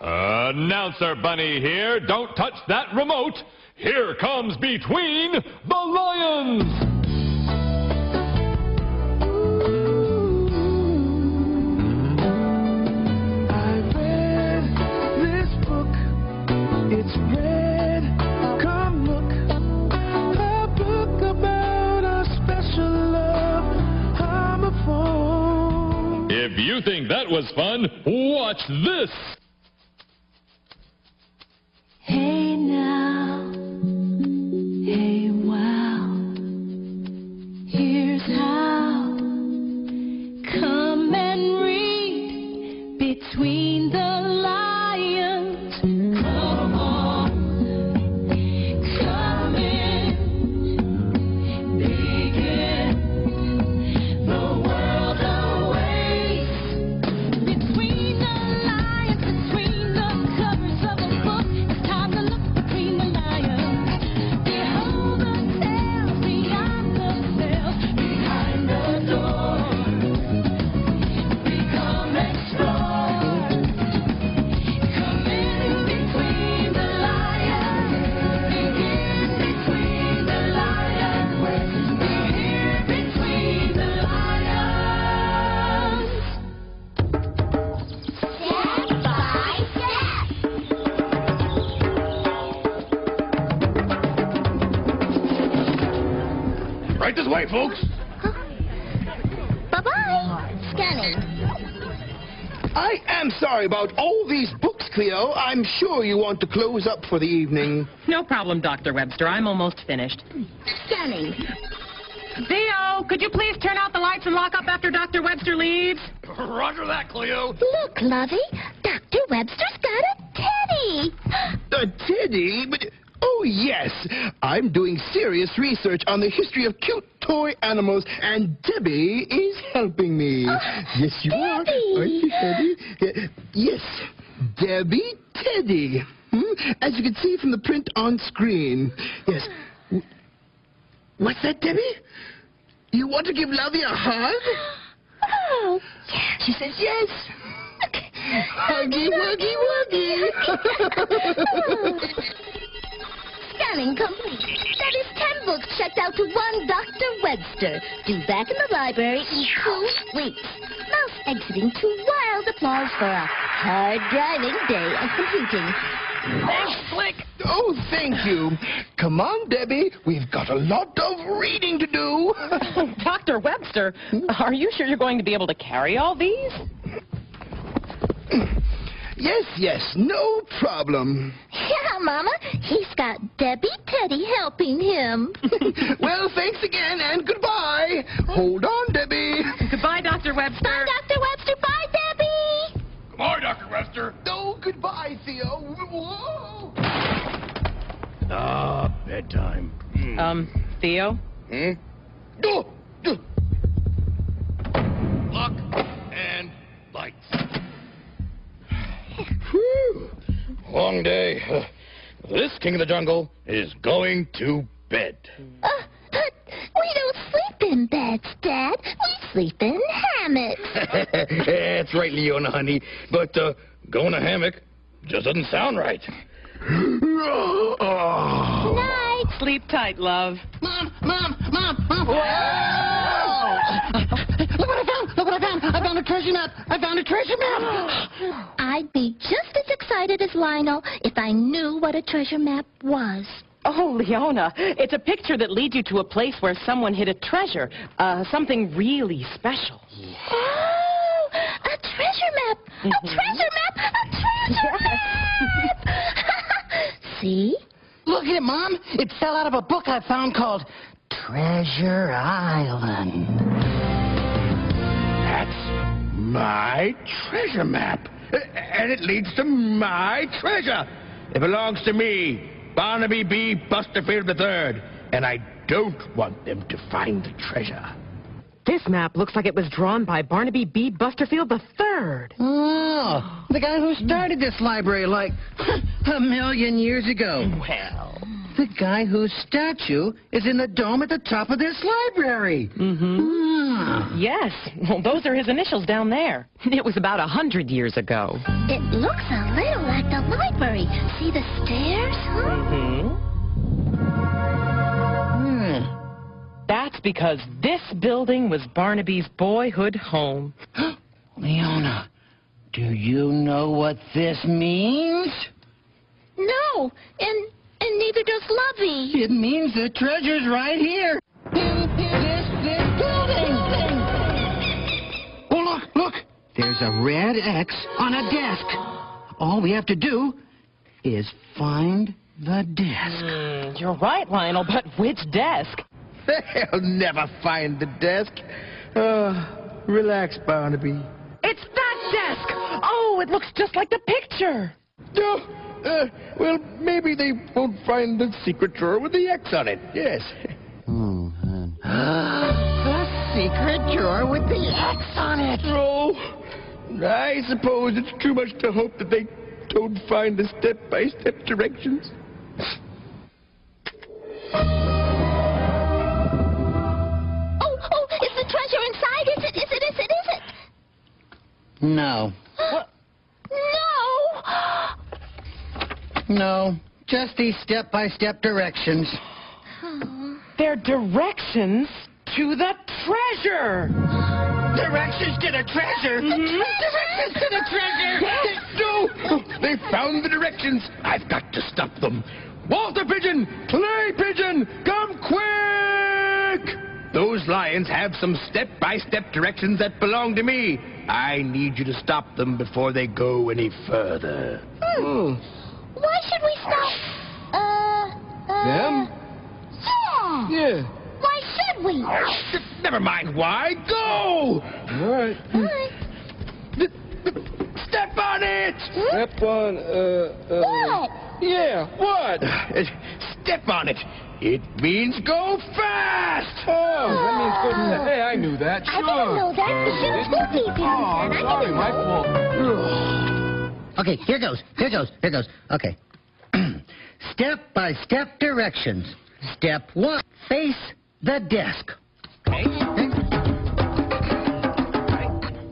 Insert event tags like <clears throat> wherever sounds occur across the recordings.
Announcer Bunny here. Don't touch that remote. Here comes Between the Lions. If you think that was fun, watch this. Scanning. I am sorry about all these books, Cleo. I'm sure you want to close up for the evening. No problem, Dr. Webster. I'm almost finished. Scanning. Theo, could you please turn out the lights and lock up after Dr. Webster leaves? <laughs> Roger that, Cleo. Look, Lovey. Dr. Webster's got a teddy. A teddy? But, oh, yes. I'm doing serious research on the history of cute toy animals, and Debbie is helping me. <gasps> yes, you are. Debbie. Aren't you, Debbie? Yes, Debbie Teddy. Hmm? As you can see from the print on screen. Yes. What's that, Debbie? You want to give Lovey a hug? <gasps> Oh, She says yes. Huggy, wuggy, wuggy. <laughs> Scanning complete. Checked out to one Dr. Webster. Due back in the library in two weeks. Mouse exiting to wild applause for a hard-driving day of computing. Oh, thank you. Come on, Debbie. We've got a lot of reading to do. <laughs> Dr. Webster, are you sure you're going to be able to carry all these? <clears throat> yes, yes, no problem. Yeah, Mama. He's got Debbie Teddy helping him. <laughs> <laughs> well, thanks again and goodbye. Hold on, Debbie. Goodbye, Dr. Webster. Bye, Dr. Webster. Bye, Debbie. Goodbye, Dr. Webster. No, goodbye, Theo. Whoa. Ah, bedtime. Um, Theo? Hmm? Oh, oh. Lock and lights. Whew. Long day. <laughs> This king of the jungle is going to bed. Uh, but we don't sleep in beds, Dad. We sleep in hammocks. <laughs> That's right, Leona, honey. But uh, going a hammock just doesn't sound right. <gasps> Night. Sleep tight, love. Mom, Mom, Mom, Mom. Look I found! A treasure map! I found a treasure map! <gasps> I'd be just as excited as Lionel if I knew what a treasure map was. Oh, Leona, it's a picture that leads you to a place where someone hid a treasure, uh, something really special. Oh, a treasure map! A Mhm. treasure map! A treasure map! <laughs> See? Look at it, Mom! It fell out of a book I found called Treasure Island. That's my treasure map. Uh, and it leads to my treasure. It belongs to me, Barnaby B. Busterfield III. And I don't want them to find the treasure. This map looks like it was drawn by Barnaby B. Busterfield III. Oh, the guy who started this library like <laughs> a million years ago. Well. The guy whose statue is in the dome at the top of this library. Mm-hmm. Yes. Well, those are his initials down there. <laughs> It was about a hundred years ago. It looks a little like the library. See the stairs? Huh? Hmm. That's because this building was Barnaby's boyhood home. <gasps> Leona, do you know what this means? No, and and neither does Lovey. It means the treasure's right here. This, this building. Oh, look, look. There's a red X on a desk. All we have to do is find the desk. Hmm, you're right, Lionel, but which desk? <laughs> They'll never find the desk. Uh, relax, Barnaby. It's that desk! Oh, it looks just like the picture. No, uh, well, maybe they won't find the secret drawer with the X on it. Yes. Hmm. <gasps> the secret drawer with the X on it. Oh, I suppose it's too much to hope that they don't find the step-by-step directions. Oh, oh, is the treasure inside? Is it? Is it? Is it? Is it? No. No. No. Just these step-by-step directions. They're directions to the treasure. Directions to the treasure? Mm-hmm. Directions to the treasure? Yes. No! They found the directions. I've got to stop them. Walter Pigeon, Clay Pigeon, come quick! Those lions have some step-by-step directions that belong to me. I need you to stop them before they go any further. Hmm. Hmm. Why should we stop? Uh. uh Them? Yeah. Yeah. Why should we? Never mind why. Go! All right. All right. Step on it! Step on, uh, uh... What? Yeah, what? Step on it. It means go fast. Oh, that means good. Hey, I knew that. I Sure. didn't know that. You should have told me, Oh, Peter I'm sorry, my fault. Okay, here goes. Here goes. Here goes. Okay. <clears throat> step by step directions. Step one, face the desk. Okay.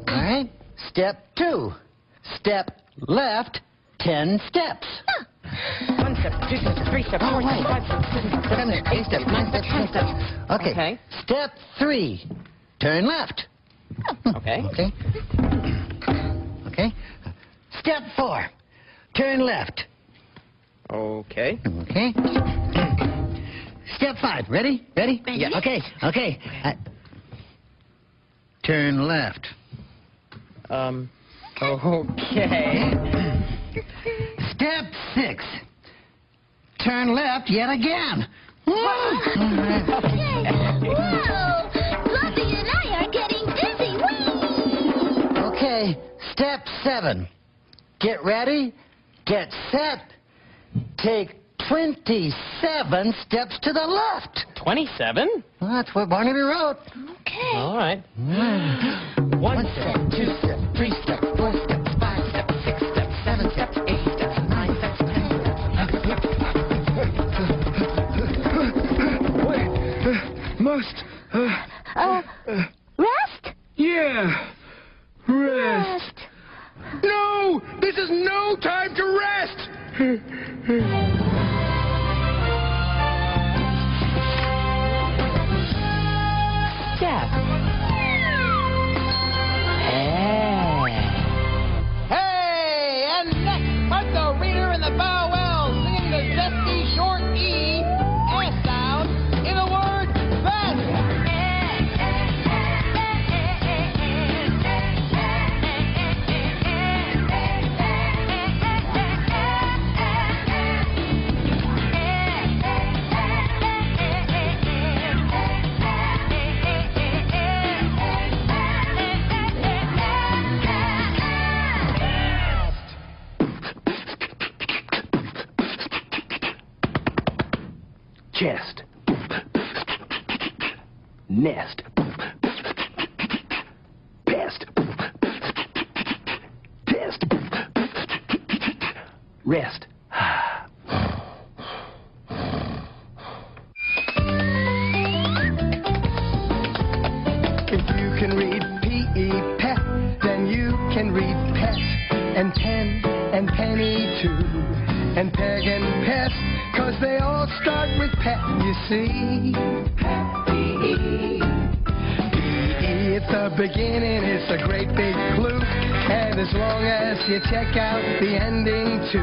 All right. Step two, step left, ten steps. One step, two steps, three steps, four steps, five steps, six steps, seven steps, eight steps, nine steps, ten steps. Okay. Okay. Step three, turn left. Okay. Okay. Step four, turn left. Okay. Okay. Step five. Ready? Ready? Ready. Yeah. Okay. Okay. Uh, turn left. Um, okay. Step six. Turn left yet again. Whoa! Lovey and I are getting dizzy. Whee! okay. Step seven. Get ready. Get set. Take 27 steps to the left. 27? Well, that's what Barnaby wrote. Okay. All right. One step, two steps, three steps, four steps, five steps, six steps, seven steps, eight steps, nine steps, ten steps. Must. Uh, Uh, rest? yeah. Rest. Rest. No! This is no time to rest! <laughs> and Peg and Pet, cause they all start with Pet, you see. P-E. P-E, it's the beginning, it's a great big clue. And as long as you check out the ending too,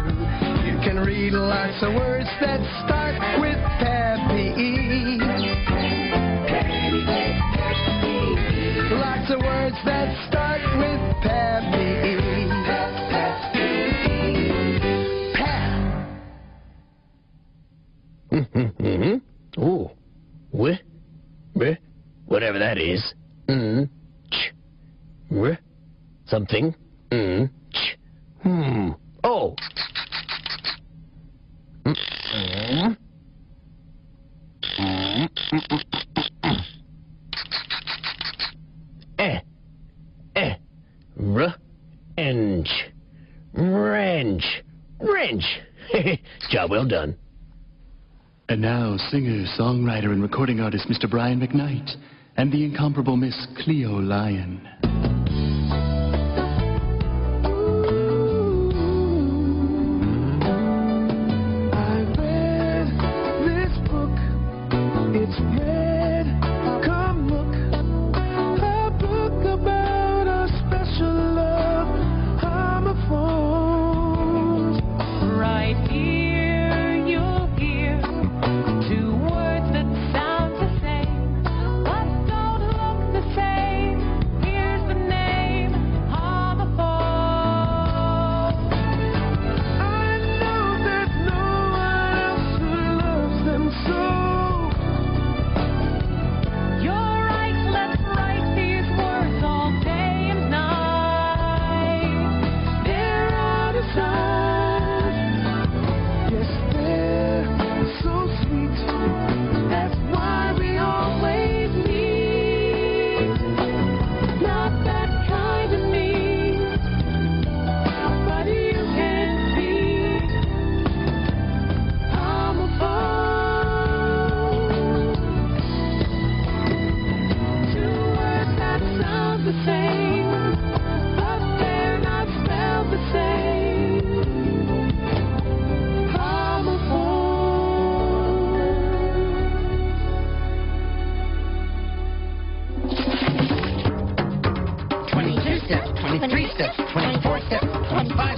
you can read lots of words that start with P-E. Lots of words that start with P-E. That is. Mm. Ch. Wh? Something. Mm. Ch. Hmm. Oh. Mm. Eh. Eh. R. Eng. Wrench. Wrench. Job well done. And now, singer, songwriter, and recording artist Mr. Brian McKnight and the incomparable Miss Cleo Lion.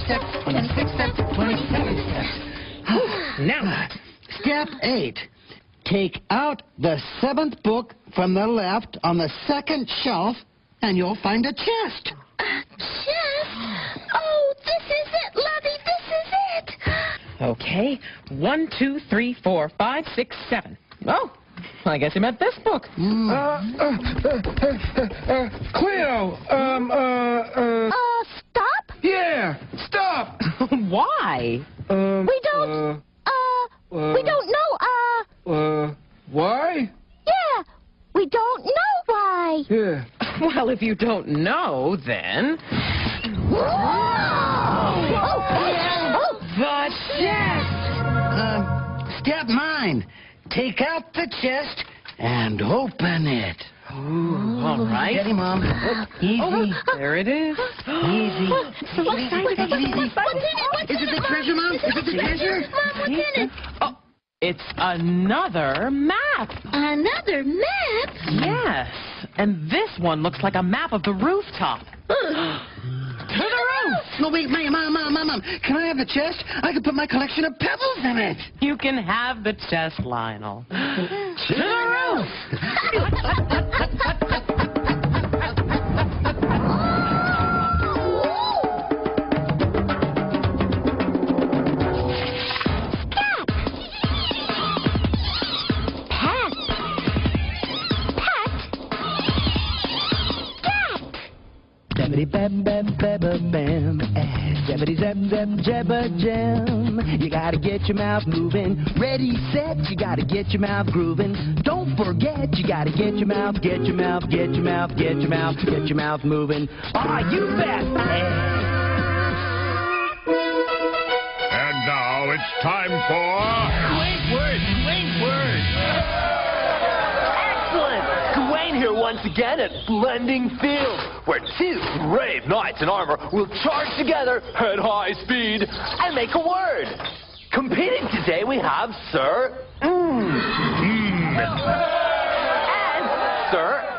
Steps, 26 steps, 27 steps. <sighs> Now, step eight. Take out the seventh book from the left on the second shelf, and you'll find a chest. Chef? Oh, this is it, Lovey. This is it. Okay, one, two, three, four, five, six, seven. Oh, <laughs> I guess he meant this book. Uh, uh, uh, uh, uh, Cleo, um, uh, uh, Uh, stop? yeah, stop. <laughs> Why? Um, We don't, uh, we don't know, uh, Uh, uh, why? yeah, we don't know why. Yeah. <laughs> Well, if you don't know, then. Oh, oh, The chest! Um, step nine. Take out the chest and open it. All right. Steady, Mom. Easy. There it is. Easy. What's, what's, what's, what's, what's in it? What's Is in it the Mom? treasure, Mom? Is it the treasure? Mom, what's in it? Oh, it's another map. Another map? Yes. And this one looks like a map of the rooftop. To the roof! No, wait, Mom, Mom, Mom, Mom, Mom. Can I have the chest? I could put my collection of pebbles in it. You can have the chest, Lionel. <gasps> to the roof! <laughs> zap zap jabba jam. You gotta get your mouth moving, ready set. You gotta get your mouth grooving. Don't forget, you gotta get your mouth, get your mouth, get your mouth, get your mouth, get your mouth moving. Ah, you bet. And now it's time for. Wait word, wait word. Excellent! Gawain here once again at Blending Field, where two brave knights in armor will charge together at high speed and make a word. Competing today we have Sir Mm. And Sir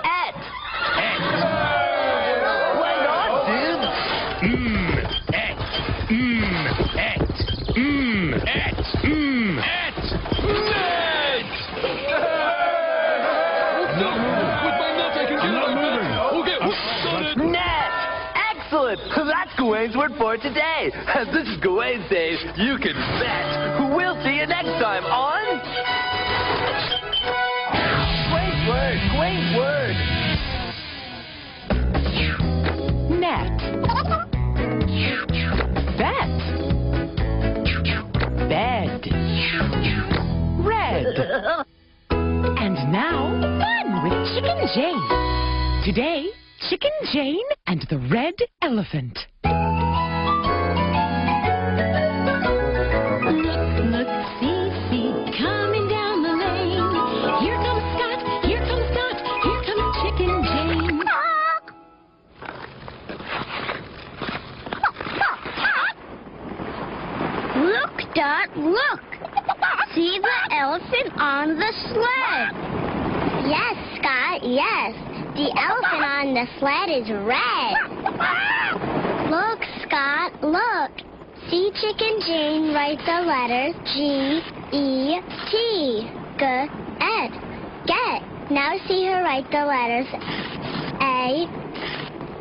word for today. As <laughs> this is Gawain's day, you can bet. We'll see you next time on... Great word, great word. Net. Bet. Bed. Red. And now, fun with Chicken Jane. Today, Chicken Jane and the Red Elephant. Look. See the elephant on the sled. Yes, Scott, yes. The elephant on the sled is red. Look, Scott, look. See Chicken Jane write the letters G, E, T. Good, Ed. Get. Now see her write the letters A,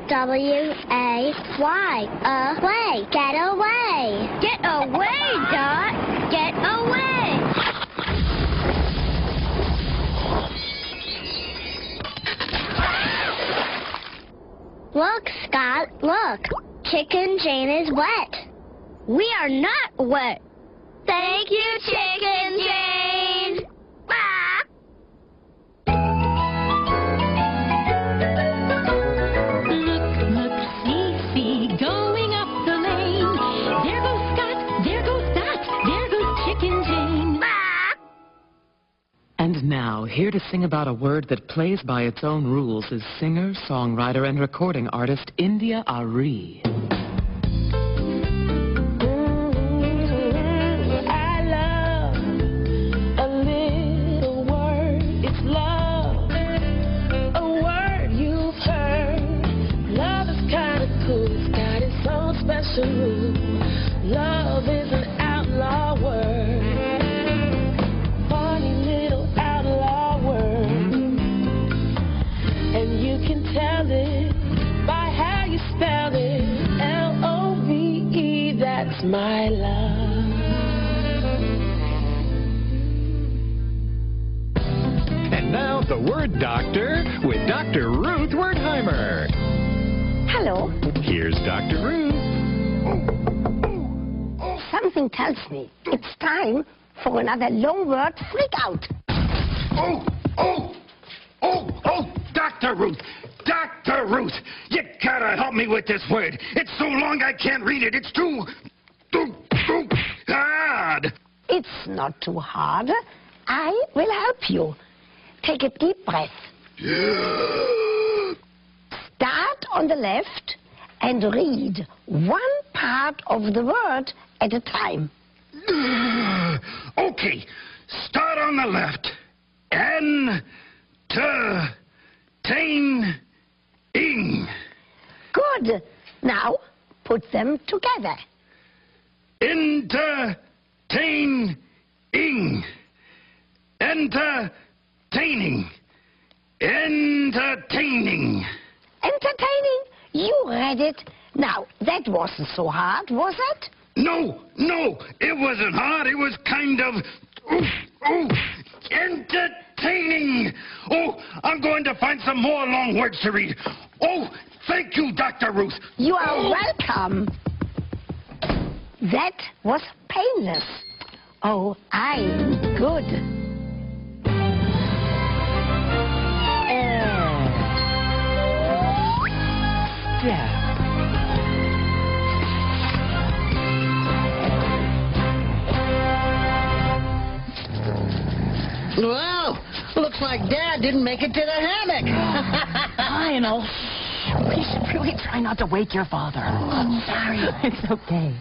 W A Y. Away. Get away. Get away, Look, Scott, look. Chicken Jane is wet. We are not wet. Thank you, Chicken Jane. Here to sing about a word that plays by its own rules is singer, songwriter, and recording artist India Ari. Word freak out. Oh, oh, oh, oh, Dr. Ruth, Dr. Ruth, you gotta help me with this word. It's so long I can't read it. It's too, too, too hard. It's not too hard. I will help you. Take a deep breath. Start on the left and read one part of the word at a time. <sighs> okay, start on the left. N, T, tain, ing. Good. Now put them together. Entertaining. Entertaining. Entertaining. Entertaining. You read it. Now, that wasn't so hard, was it? No, no, it wasn't hard. It was kind of. Oh, oh, entertaining. Oh, I'm going to find some more long words to read. Oh, thank you, Dr. Ruth. You are Oh. welcome. That was painless. Oh, I'm good. Uh, yeah. Well, looks like Dad didn't make it to the hammock. Lionel, we should really try not to wake your father. I'm sorry. It's okay.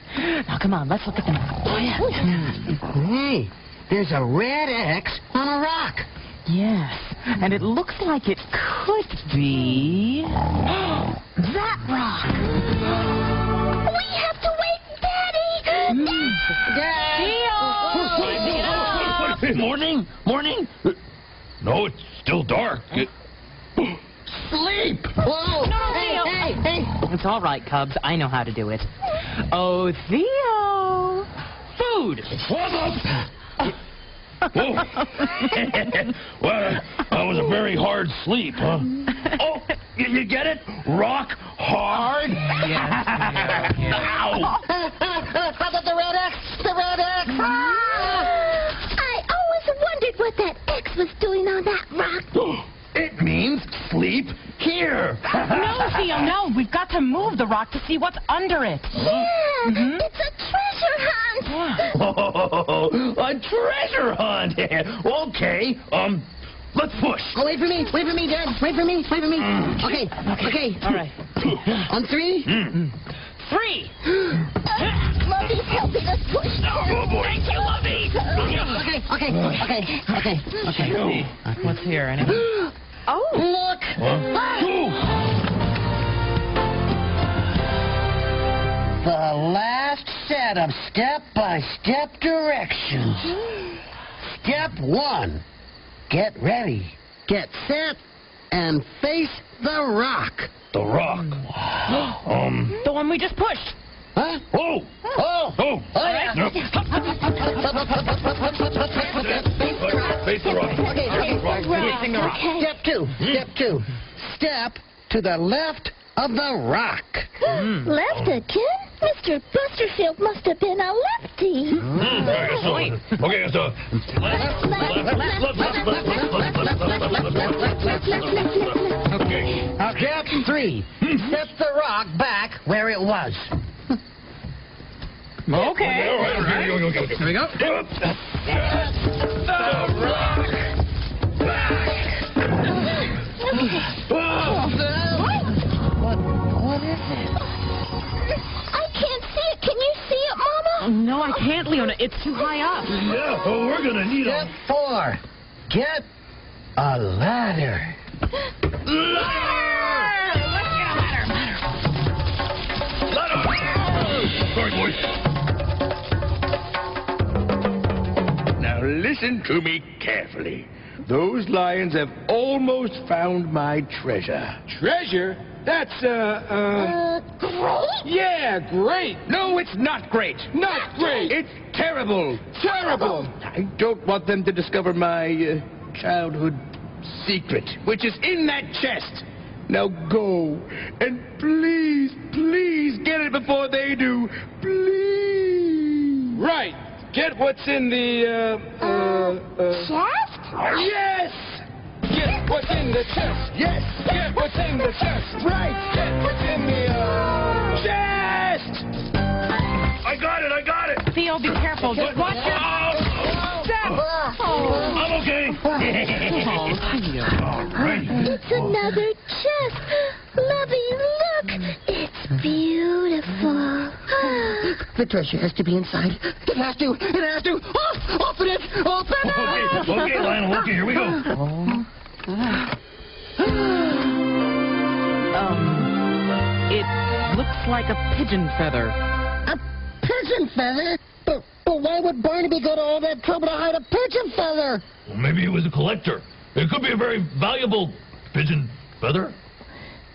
Now, come on, let's look at the map. Oh, yeah. Hmm. Hey, there's a red X on a rock. Yes, and it looks like it could be... <gasps> that rock. Morning? Morning? No, it's still dark. It- Sleep! Whoa! No, no, Theo. hey, hey, hey. It's all right, Cubs. I know how to do it. Oh, Theo! Food! Whoa. <laughs> well, that was a very hard sleep, huh? Oh, you, you get it? Rock hard? <laughs> Ow! How about the red X? The red X! Ah! I always wondered what that X was doing on that rock. <gasps> It means sleep here. <laughs> No, Theo, no. We've got to move the rock to see what's under it. Yeah, Mm-hmm. it's a treasure hunt. Oh, <laughs> a treasure hunt. <laughs> okay, um, let's push. Oh, wait for me. Wait for me, Dad. Wait for me. Wait for me. Okay. Okay. All right. On three. Three. <gasps> Lovey's helping us push. Oh, boy. Thank you, Lovey. Okay. Okay. Okay. Okay. Okay. What's here? Anything? <gasps> Oh. Look. The last set of step-by-step directions. Step one. Get ready. Get set. And face the rock. The rock. um, <gasps> The one we just pushed. Huh? oh, Oh. oh. Oh, yeah. Nope. Face the rock. Okay, okay. Facing the rock. Step two. Step two. Step to the left of the rock. Hmm. Left again? Mr. Busterfield must have been a lefty. Hmm, I guess so. Okay, so left, left, left, left, left, left, left, left, left, left, left, left. Okay. Now, step three. Step the rock back where it was. Okay. All right, okay, okay. Here we go. The rock Back. What? What is it? I can't see it. Can you see it, Mama? No, I can't, Leona. It's too high up. Yeah, oh, we're gonna need Step a four. Get a ladder. Sorry, listen to me carefully. Those lions have almost found my treasure. Treasure? That's, uh, uh... great? Yeah, great. No, it's not great. Not great. It's terrible. terrible. I don't want them to discover my uh, childhood secret, which is in that chest. Now go and please, please get it before they do. Please. Right. Get what's in the, uh, uh, uh... Chest? Yes. Get what's in the chest. Yes. Get what's in the chest. Right. Get what's in the, uh... Chest. I got it, I got it. Theo, be careful. Just watch your step. Oh. I'm okay. <laughs> Oh, Theo. All right. It's another The treasure has to be inside. It has to. It has to. Oh, open it. Open it. Okay, okay, Lionel, okay, here we go. <sighs> Um, it looks like a pigeon feather. A pigeon feather? But, but why would Barnaby go to all that trouble to hide a pigeon feather? Well, maybe he was a collector. It could be a very valuable pigeon feather.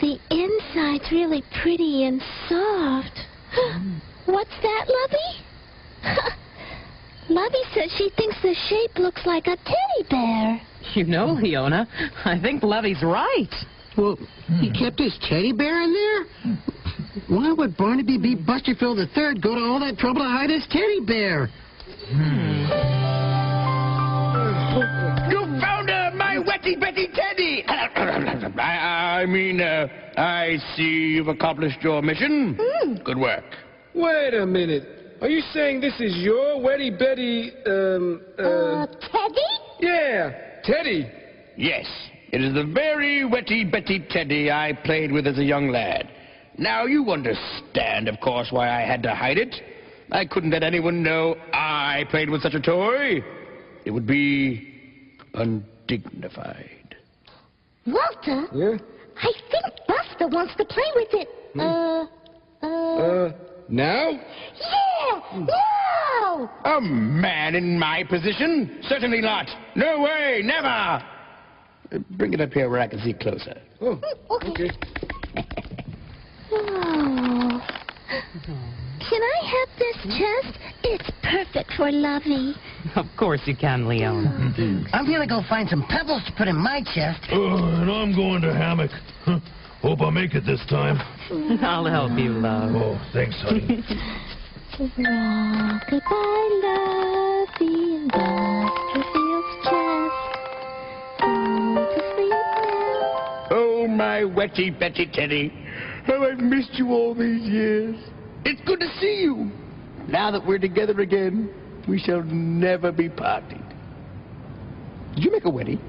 The inside's really pretty and soft. <gasps> What's that, Lovey? <laughs> Lovey says she thinks the shape looks like a teddy bear. You know, Leona, I think Lovey's right. Well, he kept his teddy bear in there? Why would Barnaby B. Busterfield III go to all that trouble to hide his teddy bear? You found uh, my wetty betty teddy. <coughs> I, I mean, uh, I see you've accomplished your mission. Good work. Wait a minute. Are you saying this is your Wetty Betty, um, uh... Uh, Teddy? Yeah, Teddy. yes. It is the very wetty Betty Teddy I played with as a young lad. Now, you understand, of course, why I had to hide it. I couldn't let anyone know I played with such a toy. It would be undignified. Walter, Yeah? I think Buster wants to play with it. Uh, uh, Uh, now? yeah, no! A man in my position? Certainly not. No way, never. Uh, Bring it up here where I can see closer. Oh, <laughs> okay. Oh. Can I have this chest? It's perfect for Lovey. Of course you can, Leona. <laughs> I'm gonna go find some pebbles to put in my chest. Oh, and I'm going to hammock. Huh. Hope I make it this time. <laughs> I'll help you, love. Oh, thanks, honey. Rock goodbye, love, in Buster Field's chest. Go to sleep now. Oh, my wetty Betty Teddy. How I've missed you all these years. It's good to see you. Now that we're together again, we shall never be parted. Did you make a wedding?